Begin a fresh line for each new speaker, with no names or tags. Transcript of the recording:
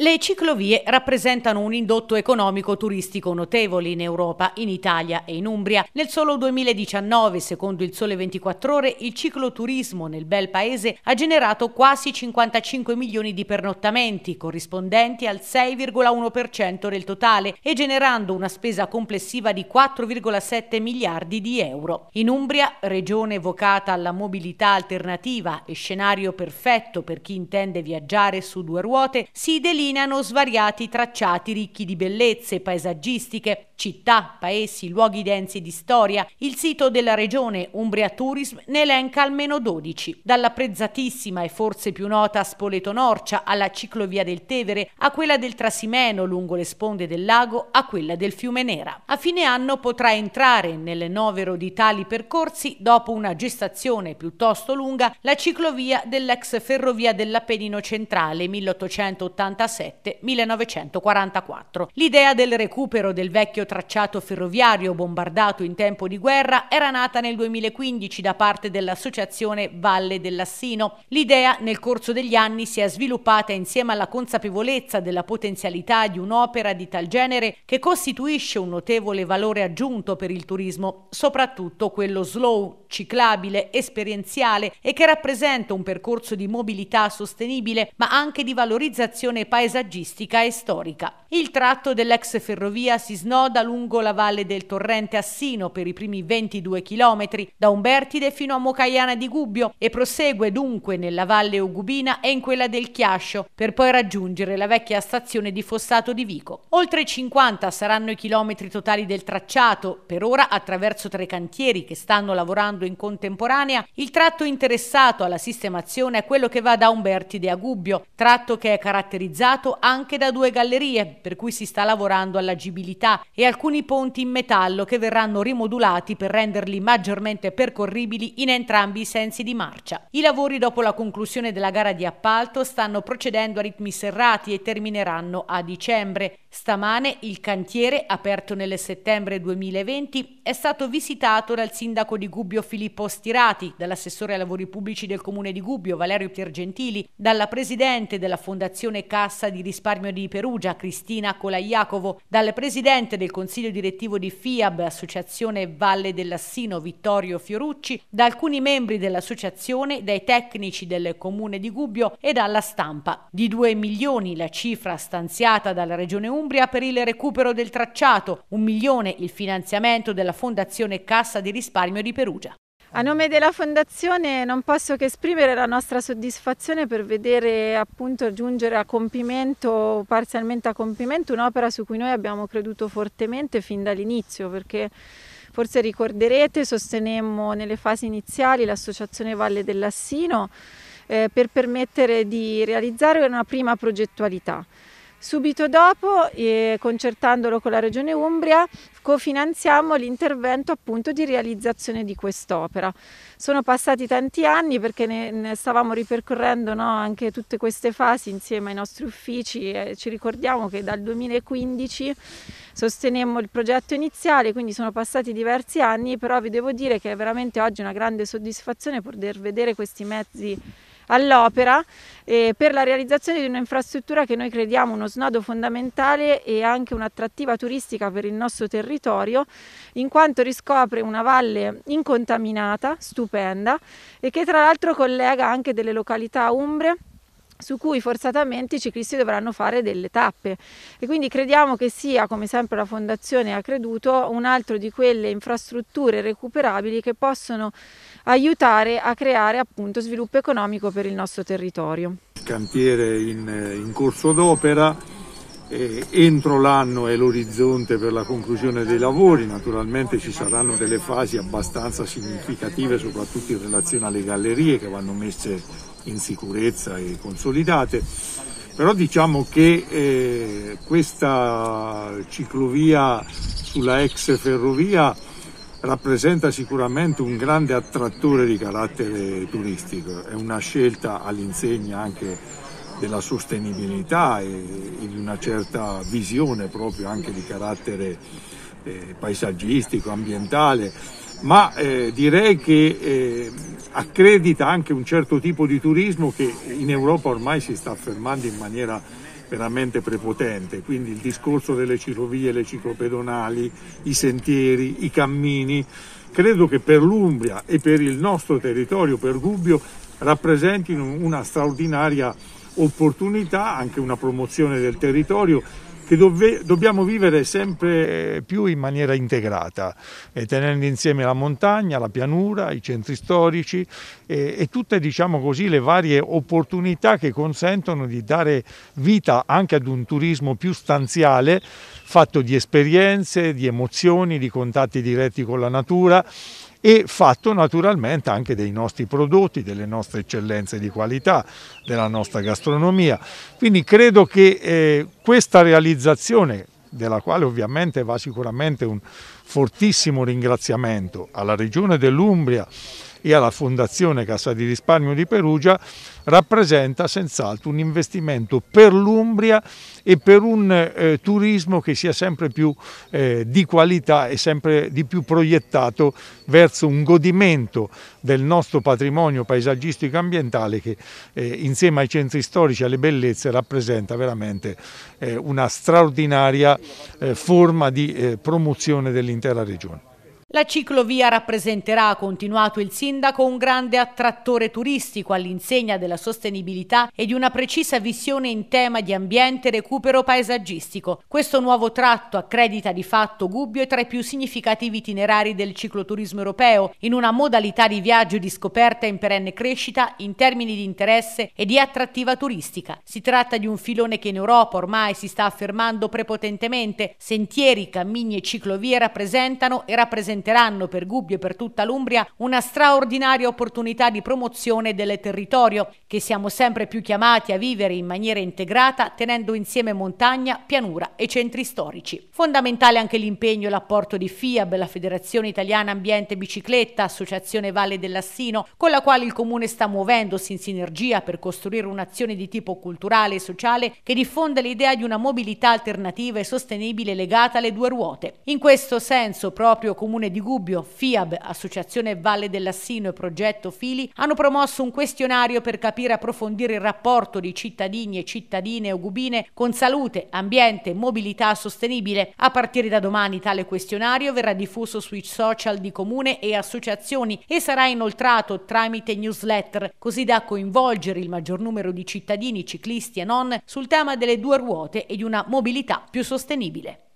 Le ciclovie rappresentano un indotto economico turistico notevole in Europa, in Italia e in Umbria. Nel solo 2019, secondo il Sole 24 Ore, il cicloturismo nel bel paese ha generato quasi 55 milioni di pernottamenti, corrispondenti al 6,1% del totale, e generando una spesa complessiva di 4,7 miliardi di euro. In Umbria, regione vocata alla mobilità alternativa e scenario perfetto per chi intende viaggiare su due ruote, si delinea delineano svariati tracciati ricchi di bellezze paesaggistiche, città, paesi, luoghi densi di storia. Il sito della regione Umbria Tourism ne elenca almeno 12, dalla prezzatissima e forse più nota Spoleto Norcia alla ciclovia del Tevere, a quella del Trasimeno lungo le sponde del lago, a quella del Fiume Nera. A fine anno potrà entrare nel novero di tali percorsi, dopo una gestazione piuttosto lunga, la ciclovia dell'ex ferrovia dell'Appennino centrale 1886 1944 L'idea del recupero del vecchio tracciato ferroviario bombardato in tempo di guerra era nata nel 2015 da parte dell'associazione Valle dell'Assino. L'idea nel corso degli anni si è sviluppata insieme alla consapevolezza della potenzialità di un'opera di tal genere che costituisce un notevole valore aggiunto per il turismo, soprattutto quello slow, ciclabile, esperienziale e che rappresenta un percorso di mobilità sostenibile ma anche di valorizzazione paesaggistica paesaggistica e storica. Il tratto dell'ex ferrovia si snoda lungo la valle del torrente Assino per i primi 22 km, da Umbertide fino a Mocaiana di Gubbio e prosegue dunque nella valle Ugubina e in quella del Chiascio, per poi raggiungere la vecchia stazione di Fossato di Vico. Oltre 50 saranno i chilometri totali del tracciato, per ora attraverso tre cantieri che stanno lavorando in contemporanea. Il tratto interessato alla sistemazione è quello che va da Umbertide a Gubbio, tratto che è caratterizzato anche da due gallerie per cui si sta lavorando all'agibilità, e alcuni ponti in metallo che verranno rimodulati per renderli maggiormente percorribili in entrambi i sensi di marcia. I lavori dopo la conclusione della gara di appalto stanno procedendo a ritmi serrati e termineranno a dicembre. Stamane il cantiere, aperto nel settembre 2020, è stato visitato dal sindaco di Gubbio Filippo Stirati, dall'assessore ai lavori pubblici del comune di Gubbio Valerio Piergentili, dalla presidente della Fondazione Cassa di risparmio di Perugia Cristina Colaiacovo, dal presidente del consiglio direttivo di FIAB, Associazione Valle dell'Assino Vittorio Fiorucci, da alcuni membri dell'associazione, dai tecnici del comune di Gubbio e dalla stampa. Di 2 milioni la cifra stanziata dalla regione Umbria per il recupero del tracciato, un milione il finanziamento della Fondazione Cassa di risparmio di Perugia.
A nome della Fondazione non posso che esprimere la nostra soddisfazione per vedere appunto giungere a compimento, parzialmente a compimento, un'opera su cui noi abbiamo creduto fortemente fin dall'inizio perché forse ricorderete sostenemmo nelle fasi iniziali l'associazione Valle dell'Assino eh, per permettere di realizzare una prima progettualità. Subito dopo, eh, concertandolo con la Regione Umbria, cofinanziamo l'intervento appunto di realizzazione di quest'opera. Sono passati tanti anni perché ne, ne stavamo ripercorrendo no, anche tutte queste fasi insieme ai nostri uffici e ci ricordiamo che dal 2015 sostenemmo il progetto iniziale, quindi sono passati diversi anni, però vi devo dire che è veramente oggi una grande soddisfazione poter vedere questi mezzi all'opera eh, per la realizzazione di un'infrastruttura che noi crediamo uno snodo fondamentale e anche un'attrattiva turistica per il nostro territorio, in quanto riscopre una valle incontaminata, stupenda e che tra l'altro collega anche delle località umbre su cui forzatamente i ciclisti dovranno fare delle tappe e quindi crediamo che sia, come sempre la Fondazione ha creduto, un altro di quelle infrastrutture recuperabili che possono aiutare a creare appunto sviluppo economico per il nostro territorio.
Cantiere in, in corso d'opera, eh, entro l'anno è l'orizzonte per la conclusione dei lavori, naturalmente ci saranno delle fasi abbastanza significative soprattutto in relazione alle gallerie che vanno messe in sicurezza e consolidate, però diciamo che eh, questa ciclovia sulla ex ferrovia rappresenta sicuramente un grande attrattore di carattere turistico, è una scelta all'insegna anche della sostenibilità e, e di una certa visione proprio anche di carattere eh, paesaggistico, ambientale, ma eh, direi che eh, accredita anche un certo tipo di turismo che in Europa ormai si sta affermando in maniera veramente prepotente, quindi il discorso delle ciclovie, le ciclopedonali, i sentieri, i cammini, credo che per l'Umbria e per il nostro territorio, per Gubbio, rappresentino una straordinaria opportunità, anche una promozione del territorio che dove, dobbiamo vivere sempre più in maniera integrata, eh, tenendo insieme la montagna, la pianura, i centri storici eh, e tutte diciamo così, le varie opportunità che consentono di dare vita anche ad un turismo più stanziale, fatto di esperienze, di emozioni, di contatti diretti con la natura e fatto naturalmente anche dei nostri prodotti, delle nostre eccellenze di qualità, della nostra gastronomia. Quindi credo che eh, questa realizzazione, della quale ovviamente va sicuramente un fortissimo ringraziamento alla Regione dell'Umbria, e alla Fondazione Cassa di Risparmio di Perugia rappresenta senz'altro un investimento per l'Umbria e per un eh, turismo che sia sempre più eh, di qualità e sempre di più proiettato verso un godimento del nostro patrimonio paesaggistico e ambientale che eh, insieme ai centri storici e alle bellezze rappresenta veramente eh, una straordinaria eh, forma di eh, promozione dell'intera regione.
La ciclovia rappresenterà, ha continuato il sindaco, un grande attrattore turistico all'insegna della sostenibilità e di una precisa visione in tema di ambiente e recupero paesaggistico. Questo nuovo tratto accredita di fatto Gubbio tra i più significativi itinerari del cicloturismo europeo, in una modalità di viaggio di scoperta in perenne crescita in termini di interesse e di attrattiva turistica. Si tratta di un filone che in Europa ormai si sta affermando prepotentemente. Sentieri, cammini e ciclovie rappresentano e rappresentano rappresenteranno per Gubbio e per tutta l'Umbria una straordinaria opportunità di promozione del territorio che siamo sempre più chiamati a vivere in maniera integrata tenendo insieme montagna, pianura e centri storici. Fondamentale anche l'impegno e l'apporto di FIAB, la Federazione Italiana Ambiente Bicicletta, Associazione Valle dell'Assino, con la quale il Comune sta muovendosi in sinergia per costruire un'azione di tipo culturale e sociale che diffonde l'idea di una mobilità alternativa e sostenibile legata alle due ruote. In questo senso, proprio Comune di Gubbio, FIAB, Associazione Valle dell'Assino e Progetto Fili hanno promosso un questionario per capire e approfondire il rapporto di cittadini e cittadine ogubine con salute, ambiente mobilità sostenibile. A partire da domani tale questionario verrà diffuso sui social di comune e associazioni e sarà inoltrato tramite newsletter, così da coinvolgere il maggior numero di cittadini, ciclisti e non sul tema delle due ruote e di una mobilità più sostenibile.